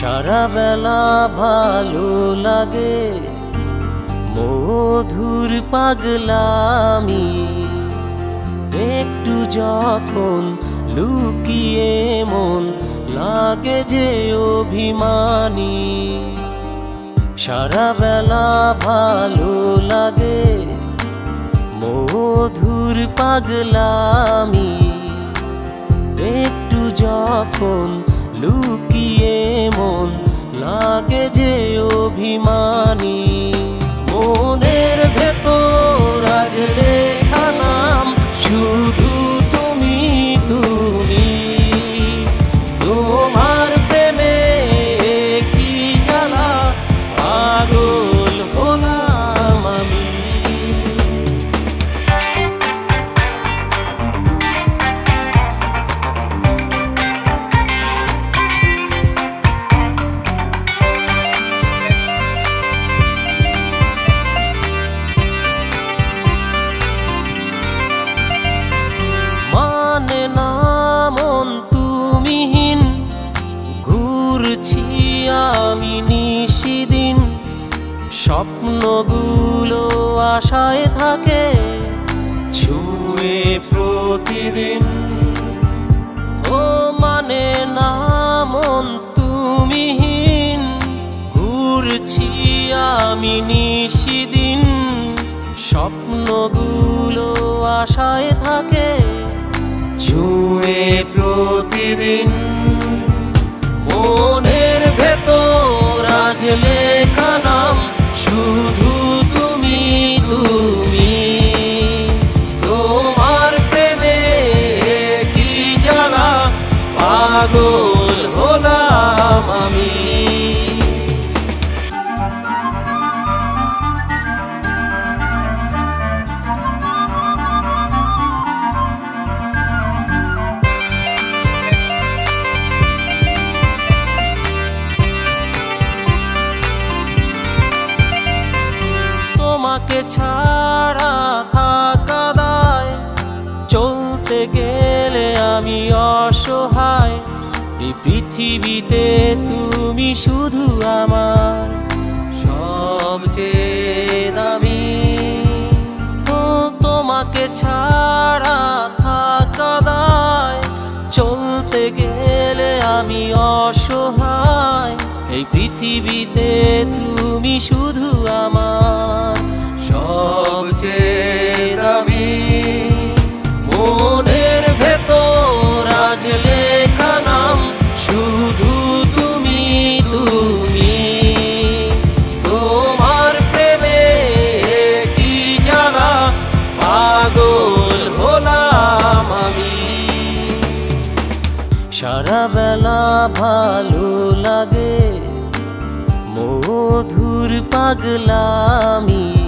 সারা বেলা ভালো লাগে। মধুর পাগলামি। একটু যখন লুকিয়ে মন লাগে যে অভিমানী। সারা বেলা ভালো লাগে। মধুর পাগলামি। স্বপ্নগুলো আশায় থাকে, ছুঁয়ে প্রতিদিন। ও মানে না মন তুমিহীন, ঘুরছি আমি নিশিদিন। স্বপ্নগুলো আশায় থাকে, ছুঁয়ে প্রতিদিন। মনের ভেতর আজ তোমাকে ছাড়া থাকা দায় চলতে গেলে আমি অসহায়। এই পৃথিবীতে তুমি শুধু আমার। সবচেয়ে দামি। ও, তোমাকে ছাড়া থাকা দায় চলতে গেলে আমি অসহায়। এই পৃথিবীতে তুমি শুধু আমার। দামি মনের ভেতর শুধু তুমি তুমি। তোমার জানা সারা বেলা ভালো লাগে মধুর পাগলামি।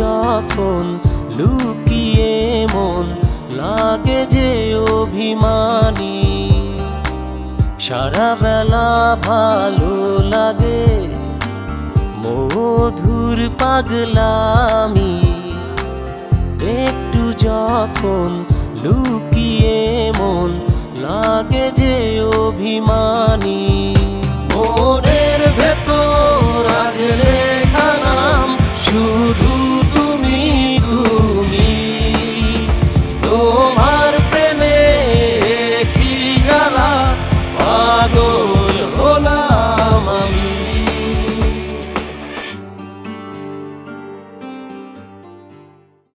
যখন লুকিয়ে মন লাগে যে অভিমানী, সারা বেলা ভালো লাগে মধুর পাগলামি। একটু যখন লুকিয়ে মন লাগে যে অভিমানী